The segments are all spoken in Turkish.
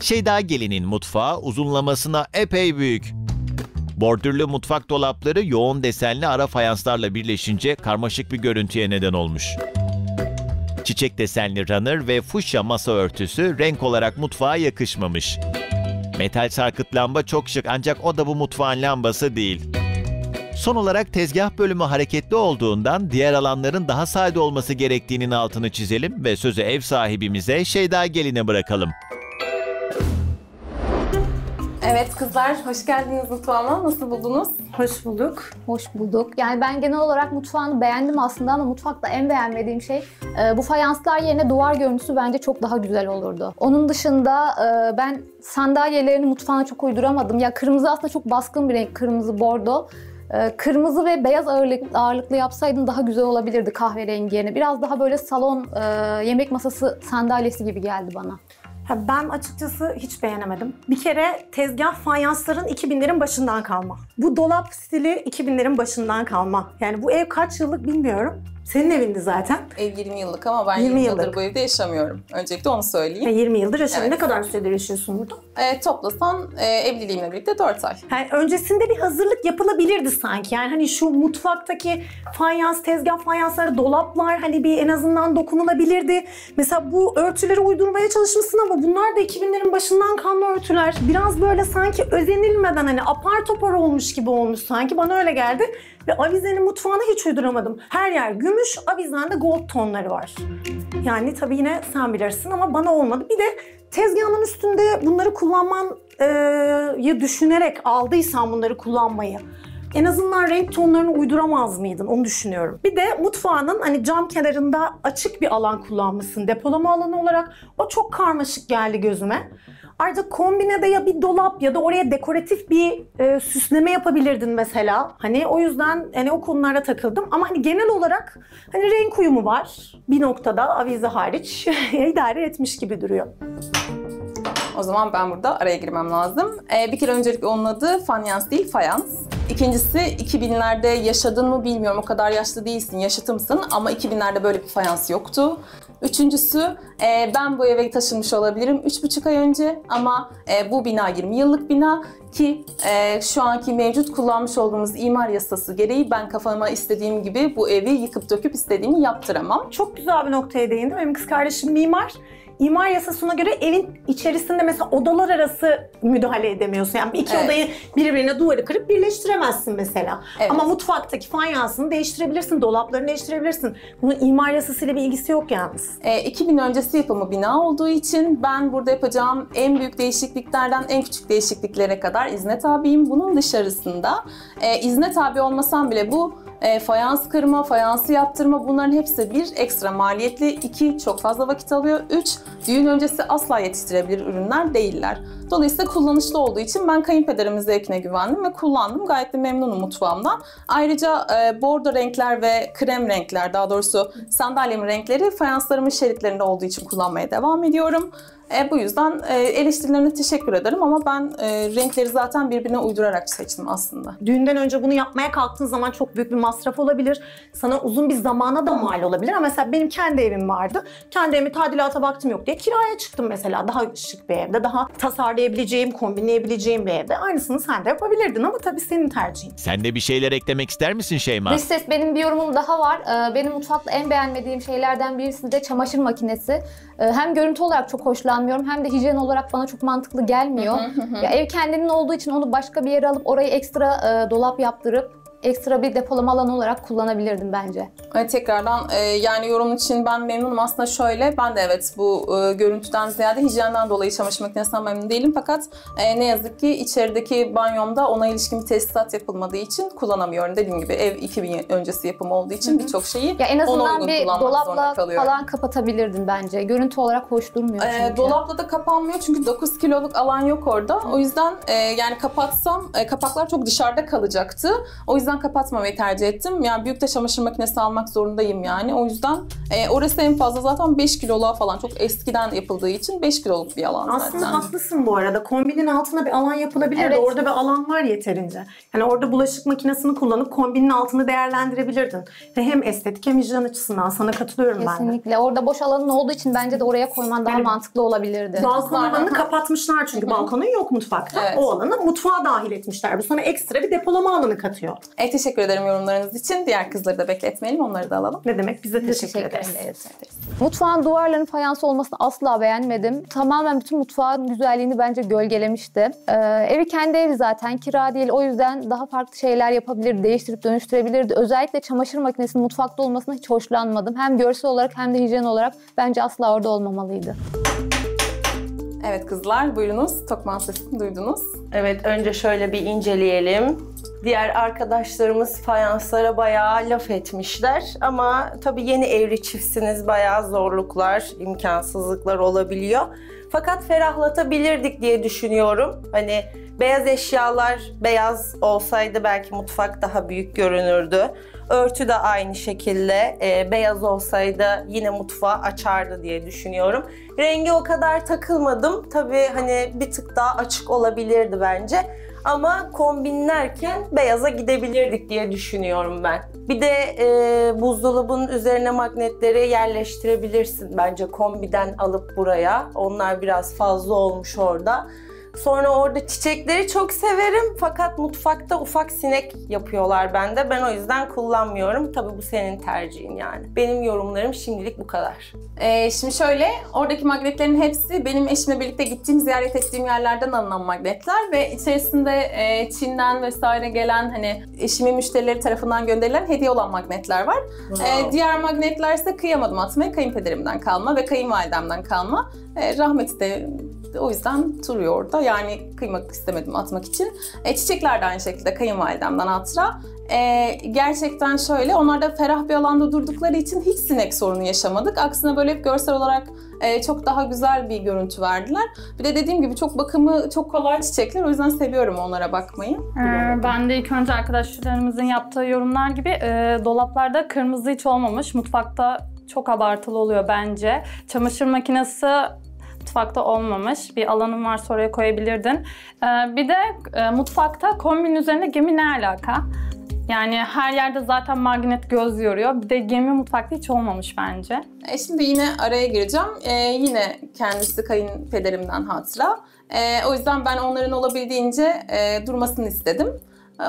Şeyda Gelin'in mutfağı uzunlamasına epey büyük. Bordürlü mutfak dolapları yoğun desenli ara fayanslarla birleşince karmaşık bir görüntüye neden olmuş. Çiçek desenli runner ve fuşya masa örtüsü renk olarak mutfağa yakışmamış. Metal sarkıt lamba çok şık ancak o da bu mutfağın lambası değil. Son olarak tezgah bölümü hareketli olduğundan diğer alanların daha sade olması gerektiğinin altını çizelim ve sözü ev sahibimize Şeyda Gelin'e bırakalım. Evet kızlar hoş geldiniz mutfağıma. Nasıl buldunuz? Hoş bulduk. Hoş bulduk. Yani ben genel olarak mutfağını beğendim aslında ama mutfakta en beğenmediğim şey e, bu fayanslar yerine duvar görüntüsü bence çok daha güzel olurdu. Onun dışında e, ben sandalyelerini mutfağına çok uyduramadım. Ya kırmızı aslında çok baskın bir renk, kırmızı bordo. E, Kırmızı ve beyaz ağırlık, ağırlıklı yapsaydın daha güzel olabilirdi kahverengi yerine. Biraz daha böyle salon e, yemek masası sandalyesi gibi geldi bana. Ben açıkçası hiç beğenemedim. Bir kere tezgah fayansların 2000'lerin başından kalma. Bu dolap stili 2000'lerin başından kalma. Yani bu ev kaç yıllık bilmiyorum. Senin evindi zaten. Ev 20 yıllık ama ben 20 20 yıldır yıllık. bu evde yaşamıyorum. Öncelikle onu söyleyeyim. Ve 20 yıldır yaşıyorsun. Evet. Ne kadar süredir yaşıyorsun burada? E, toplasan e, evliliğimle birlikte 4 ay. Yani öncesinde bir hazırlık yapılabilirdi sanki. Yani hani şu mutfaktaki fayans, tezgah fayansları, dolaplar hani bir en azından dokunulabilirdi. Mesela bu örtüleri uydurmaya çalışmışsın ama bunlar da 2000'lerin başından kalma örtüler. Biraz böyle sanki özenilmeden hani apar topar olmuş gibi olmuş sanki. Bana öyle geldi. Ve avizenin mutfağına hiç uyduramadım. Her yer gümüş, avizende gold tonları var. Yani tabii yine sen bilirsin ama bana olmadı. Bir de tezgahın üstünde bunları kullanmayı düşünerek aldıysan bunları kullanmayı en azından renk tonlarını uyduramaz mıydın? Onu düşünüyorum. Bir de mutfağının hani cam kenarında açık bir alan kullanmışsın depolama alanı olarak. O çok karmaşık geldi gözüme. Ayrıca kombinede ya bir dolap ya da oraya dekoratif bir e, süsleme yapabilirdin mesela. Hani o yüzden hani o konulara takıldım. Ama hani genel olarak hani renk uyumu var. Bir noktada avize hariç idare etmiş gibi duruyor. O zaman ben burada araya girmem lazım. E, bir kere öncelikle onun adı fanyans değil fayans. İkincisi 2000'lerde yaşadın mı bilmiyorum o kadar yaşlı değilsin yaşıtımsın ama 2000'lerde böyle bir fayans yoktu. Üçüncüsü e, ben bu eve taşınmış olabilirim 3,5 ay önce ama e, bu bina 20 yıllık bina ki e, şu anki mevcut kullanmış olduğumuz imar yasası gereği ben kafama istediğim gibi bu evi yıkıp döküp istediğimi yaptıramam. Çok güzel bir noktaya değindim. Benim kız kardeşim mimar. İmar yasasına göre evin içerisinde mesela odalar arası müdahale edemiyorsun. Yani iki Evet. odayı birbirine duvarı kırıp birleştiremezsin mesela. Evet. Ama mutfaktaki fayansını değiştirebilirsin, dolaplarını değiştirebilirsin. Bunun imar yasasıyla bir ilgisi yok yalnız. E, 2000 öncesi yapımı bina olduğu için ben burada yapacağım en büyük değişikliklerden en küçük değişikliklere kadar izne tabiyim. Bunun dışarısında e, izne tabi olmasam bile bu e, fayans kırma, fayansı yaptırma bunların hepsi bir ekstra maliyetli, iki çok fazla vakit alıyor, üç düğün öncesi asla yetiştirebilir ürünler değiller. Dolayısıyla kullanışlı olduğu için ben kayınpederimin zevkine güvendim ve kullandım. Gayet de memnunum mutfağımdan. Ayrıca e, bordo renkler ve krem renkler, daha doğrusu sandalyemin renkleri fayanslarımın şeritlerinde olduğu için kullanmaya devam ediyorum. E, bu yüzden e, eleştirilerine teşekkür ederim ama ben e, renkleri zaten birbirine uydurarak seçtim aslında. Düğünden önce bunu yapmaya kalktığın zaman çok büyük bir masraf olabilir. Sana uzun bir zamana da mal olabilir. Ama mesela benim kendi evim vardı. Kendi evimi tadilata vaktim yok diye kiraya çıktım mesela. Daha şık bir evde, daha tasarlayabileceğim, kombinleyebileceğim bir evde. Aynısını sen de yapabilirdin ama tabii senin tercihin. Sen de bir şeyler eklemek ister misin Şeyma? Dış ses benim bir yorumum daha var. Ee, Benim mutfakta en beğenmediğim şeylerden birisi de çamaşır makinesi. Ee, Hem görüntü olarak çok hoşlanmıyorum hem de hijyen olarak bana çok mantıklı gelmiyor. Ya ev kendinin olduğu için onu başka bir yere alıp orayı ekstra e, dolap yaptırıp ekstra bir depolama alanı olarak kullanabilirdim bence. E, tekrardan e, yani yorum için ben memnunum. Aslında şöyle ben de evet bu e, görüntüden ziyade hijyenden dolayı çamaşır makinesinden memnun değilim. Fakat e, ne yazık ki içerideki banyomda ona ilişkin bir tesisat yapılmadığı için kullanamıyorum. Dediğim gibi ev 2000 öncesi yapımı olduğu için birçok şeyi Ya en azından bir dolapla falan kapatabilirdin bence. Görüntü olarak hoş durmuyor E, çünkü. dolapla da kapanmıyor çünkü 9 kiloluk alan yok orada. O yüzden e, yani kapatsam e, kapaklar çok dışarıda kalacaktı. O yüzden yüzden kapatmamayı tercih ettim. Yani büyük de çamaşır makinesi almak zorundayım yani. O yüzden e, orası en fazla zaten 5 kiloluğa falan çok eskiden yapıldığı için 5 kiloluk bir alan Aslında zaten. haklısın bu arada. Kombinin altına bir alan yapılabilirdi. Evet. Orada bir alan var yeterince. Yani orada bulaşık makinesini kullanıp kombinin altını değerlendirebilirdin. Ve hem estetik hem hijyen açısından sana katılıyorum ben de. Kesinlikle. Orada boş alanın olduğu için bence de oraya koyman daha Yani- mantıklı olabilirdi. Balkon alanını kapatmışlar çünkü balkonun yok mutfakta. Evet. O alanı mutfağa dahil etmişler. Bu sana ekstra bir depolama alanı katıyor. E, teşekkür ederim yorumlarınız için. Diğer kızları da bekletmeyelim. Onları da alalım. Ne demek? Bize Biz teşekkür, ederiz. Mutfağın duvarlarının fayans olmasını asla beğenmedim. Tamamen bütün mutfağın güzelliğini bence gölgelemişti. Ee, evi kendi evi zaten kira değil. O yüzden daha farklı şeyler yapabilirdi, değiştirip dönüştürebilirdi. Özellikle çamaşır makinesinin mutfakta olmasına hiç hoşlanmadım. Hem görsel olarak hem de hijyen olarak bence asla orada olmamalıydı. Evet kızlar buyurunuz. Tokman sesini duydunuz. Evet, önce şöyle bir inceleyelim. Diğer arkadaşlarımız fayanslara bayağı laf etmişler ama tabii yeni evli çiftsiniz bayağı zorluklar, imkansızlıklar olabiliyor. Fakat ferahlatabilirdik diye düşünüyorum. Hani beyaz eşyalar beyaz olsaydı belki mutfak daha büyük görünürdü. Örtü de aynı şekilde e, beyaz olsaydı yine mutfağı açardı diye düşünüyorum. Rengi o kadar takılmadım. Tabii hani bir tık daha açık olabilirdi bence. Ama kombinlerken beyaza gidebilirdik diye düşünüyorum ben. Bir de e, buzdolabının üzerine magnetleri yerleştirebilirsin bence kombiden alıp buraya. Onlar biraz fazla olmuş orada. Sonra orada çiçekleri çok severim fakat mutfakta ufak sinek yapıyorlar bende. Ben o yüzden kullanmıyorum. Tabii bu senin tercihin yani. Benim yorumlarım şimdilik bu kadar. Ee, şimdi şöyle, oradaki magnetlerin hepsi benim eşimle birlikte gittiğim, ziyaret ettiğim yerlerden alınan magnetler ve içerisinde e, Çin'den vesaire gelen hani eşimin müşterileri tarafından gönderilen hediye olan magnetler var. Ee, diğer magnetler ise kıyamadım atmaya, kayınpederimden kalma ve kayınvalidemden kalma. Ee, rahmeti de o yüzden duruyor orada. Yani kıymak istemedim atmak için. E, çiçekler de aynı şekilde kayınvalidemden hatıra. E, gerçekten şöyle, onlar da ferah bir alanda durdukları için hiç sinek sorunu yaşamadık. Aksine böyle hep görsel olarak e, çok daha güzel bir görüntü verdiler. Bir de dediğim gibi çok bakımı çok kolay çiçekler. O yüzden seviyorum onlara bakmayı. Ee, ben de ilk önce arkadaşlarımızın yaptığı yorumlar gibi e, dolaplarda kırmızı hiç olmamış. Mutfakta çok abartılı oluyor bence. Çamaşır makinesi mutfakta olmamış. Bir alanın varsa oraya koyabilirdin. Ee, bir de e, mutfakta kombinin üzerinde gemi ne alaka? Yani her yerde zaten magnet göz yoruyor. Bir de gemi mutfakta hiç olmamış bence. E, şimdi yine araya gireceğim. E, yine kendisi kayınpederimden hatıra. E, o yüzden ben onların olabildiğince e, durmasını istedim.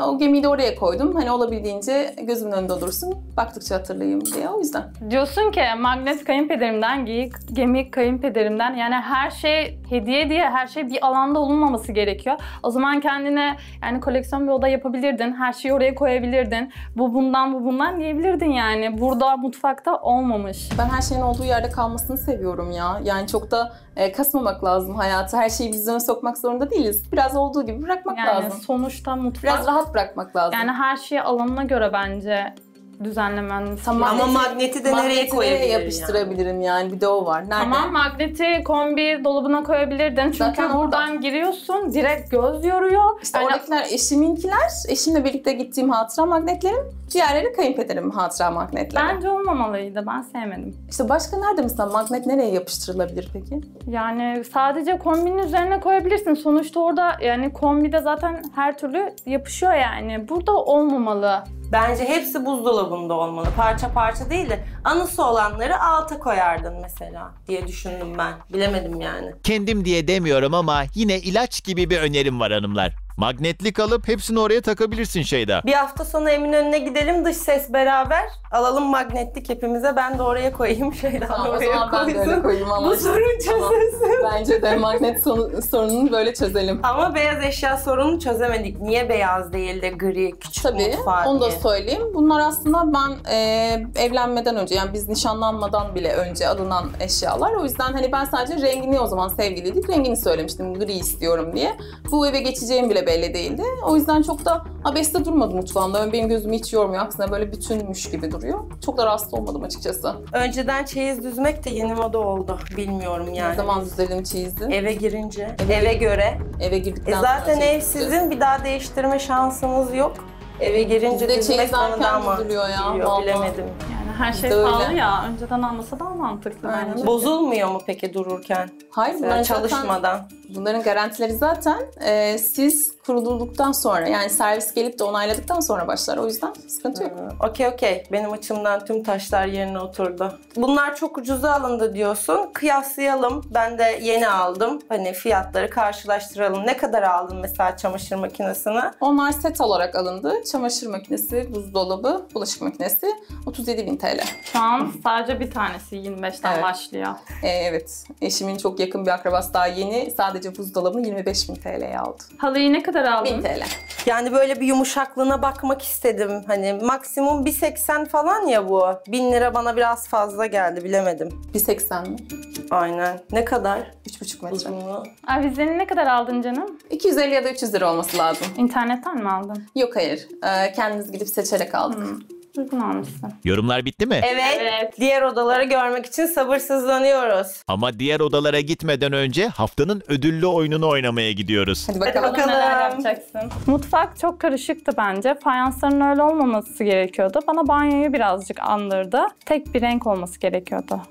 O gemiyi de oraya koydum. Hani olabildiğince gözümün önünde dursun. Baktıkça hatırlayayım diye. O yüzden. Diyorsun ki magnet kayınpederimden, geyik, gemi kayınpederimden. Yani her şey hediye diye her şey bir alanda olunmaması gerekiyor. O zaman kendine yani koleksiyon bir oda yapabilirdin. Her şeyi oraya koyabilirdin. Bu bundan bu bundan diyebilirdin yani. Burada mutfakta olmamış. Ben her şeyin olduğu yerde kalmasını seviyorum ya. Yani çok da e, kasmamak lazım hayatı. Her şeyi vizyona sokmak zorunda değiliz. Biraz olduğu gibi bırakmak Yani lazım. sonuçta mutfak Biraz rahat bırakmak lazım. yani her şeyi alanına göre bence düzenlemen Tamam. Ama Magneti- de nereye Magneti nereye koyabilirim yapıştırabilirim yani? Bir de o var. Nerede? Tamam magneti kombi dolabına koyabilirdin. Çünkü Zaten buradan giriyorsun direkt göz yoruyor. İşte Yani oradakiler eşiminkiler, eşimle birlikte gittiğim hatıra magnetlerim. Diğerleri kayınpederimin hatıra magnetleri. bence olmamalıydı. Ben sevmedim. İşte başka nerede mesela magnet nereye yapıştırılabilir peki? Yani sadece kombinin üzerine koyabilirsin. Sonuçta orada yani kombide zaten her türlü yapışıyor yani. Burada olmamalı. Bence hepsi buzdolabında olmalı. Parça parça değil de anısı olanları alta koyardın mesela diye düşündüm ben. Bilemedim yani. Kendim diye demiyorum ama yine ilaç gibi bir önerim var hanımlar. Magnetlik alıp hepsini oraya takabilirsin şeyda. Bir hafta sonra Eminönü'ne gidelim dış ses beraber. Alalım magnetlik hepimize. Ben de oraya koyayım. Şeyden Tamam, o oraya zaman ben de öyle koysun. koyayım ama. Bu sorun Tamam. çözülsün. Bence de magnet sonu- sorununu böyle çözelim. Ama beyaz eşya sorununu çözemedik. Niye beyaz değil de gri, küçük Tabii, mutfağı onu da söyleyeyim. Bunlar aslında ben e, evlenmeden önce, yani biz nişanlanmadan bile önce alınan eşyalar. O yüzden hani ben sadece rengini o zaman sevgiliydik, rengini söylemiştim, gri istiyorum diye. Bu eve geçeceğim bile belli değildi. O yüzden çok da abeste durmadı mutfağımda. Benim gözümü hiç yormuyor. Aksine böyle bütünmüş gibi duruyor. Çok da rahatsız olmadım açıkçası. Önceden çeyiz düzmek de yeni moda oldu. Bilmiyorum Ne yani. zaman düzelim çeyizdi? Eve girince, Eve- eve göre. Eve girdikten E sonra zaten ev sizin bir daha değiştirme şansınız yok. Eve girince Bizde çeyiz bana erken mı diziliyor ya, vallahi. bilemedim. Yani her şey öyle. pahalı ya. Önceden almasa daha mantıklı Aynen. bence. Bozulmuyor mu peki dururken? Hayır Mesela bunların zaten, çalışmadan. Bunların garantileri zaten e, siz kurulduktan sonra yani servis gelip de onayladıktan sonra başlar. O yüzden sıkıntı yok. Okey okey. Benim açımdan tüm taşlar yerine oturdu. Bunlar çok ucuza alındı diyorsun. Kıyaslayalım. Ben de yeni aldım. Hani fiyatları karşılaştıralım. Ne kadar aldın mesela çamaşır makinesini? Onlar set olarak alındı. Çamaşır makinesi, buzdolabı, bulaşık makinesi 37.000 TL. Şu an sadece bir tanesi 25'ten Evet. başlıyor. E, evet. Eşimin çok yakın bir akrabası daha yeni. Sadece buzdolabını 25.000 TL'ye aldı. Halıyı ne kadar 1000 aldın? TL. Yani böyle bir yumuşaklığına bakmak istedim. Hani maksimum 1.80 falan ya bu. 1000 lira bana biraz fazla geldi bilemedim. 1.80 mi? Aynen. Ne kadar? 3.5 metre. Uzunluğu. Avizeni ne kadar aldın canım? 250 ya da 300 lira olması lazım. İnternetten mi aldın? Yok hayır. Ee, kendiniz gidip seçerek aldık. Uygun almışsın. Yorumlar bitti mi? Evet. Evet. Diğer odaları görmek için sabırsızlanıyoruz. Ama diğer odalara gitmeden önce haftanın ödüllü oyununu oynamaya gidiyoruz. Hadi Hadi bakalım. bakalım. Neler yapacaksın? Mutfak çok karışıktı bence. Fayansların öyle olmaması gerekiyordu. Bana banyoyu birazcık andırdı. Tek bir renk olması gerekiyordu.